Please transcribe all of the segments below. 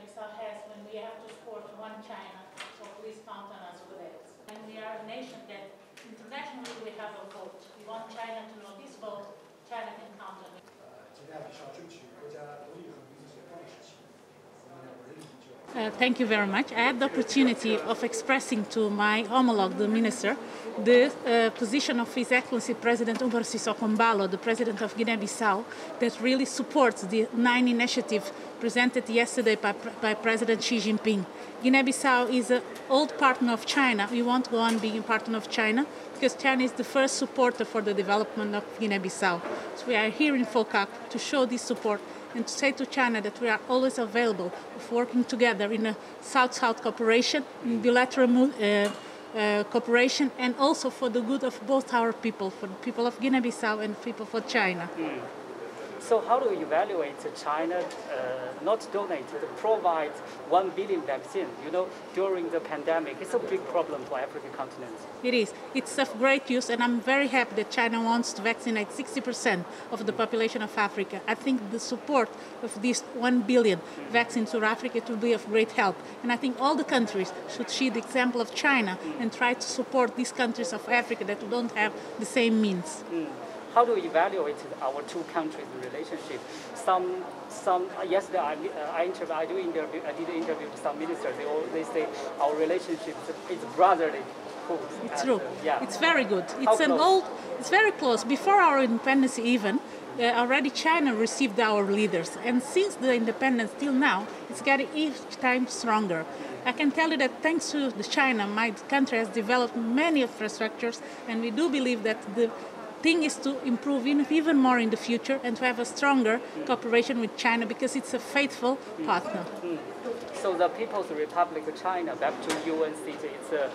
feelings has when we have to support one China, so please count on us for that. And we are a nation that internationally we have a vote. We want China to know this vote, China can count on it. Thank you very much. I had the opportunity of expressing to my homologue, the minister, the uh, position of His Excellency President Umar Sissoco Embaló, the president of Guinea-Bissau, that really supports the nine initiative presented yesterday by, by President Xi Jinping. Guinea-Bissau is an old partner of China. We want to go on being a partner of China because China is the first supporter for the development of Guinea-Bissau. So we are here in FOCAC to show this support and to say to China that we are always available of working together in a South-South cooperation, in bilateral uh, uh, cooperation, and also for the good of both our people, for the people of Guinea-Bissau and people for China. So how do you evaluate China uh, not donate, to provide 1 billion vaccine? You know, during the pandemic, it's a big problem for African continent. It is. It's of great use, and I'm very happy that China wants to vaccinate 60% of the population of Africa. I think the support of this 1 billion vaccines to Africa it will be of great help. And I think all the countries should see the example of China and try to support these countries of Africa that don't have the same means. How do you evaluate our two countries' relationship? Some, some yesterday I, uh, I, interview, I do interview, I did interview with some ministers. They all, they say our relationship is, brotherly. It's true. uh, yeah. It's very good. It's an old. It's very close. Before our independence, even uh, already China received our leaders, and since the independence till now, it's getting each time stronger. I can tell you that thanks to the China, my country has developed many infrastructures, and we do believe that the thing is to improve in- even more in the future and to have a stronger cooperation with China because it's a faithful partner. So the People's Republic of China back to UNC, it's uh,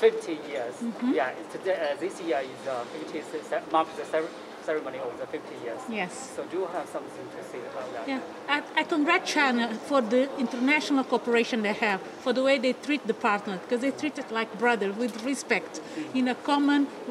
50 years. Mm-hmm. Yeah, it's, uh, this year is uh, 50, marks the cer- ceremony of the 50 years. Yes. So do you have something to say about that? Yeah, I, I congratulate China for the international cooperation they have, for the way they treat the partner, because they treat it like brothers with respect, in a common way.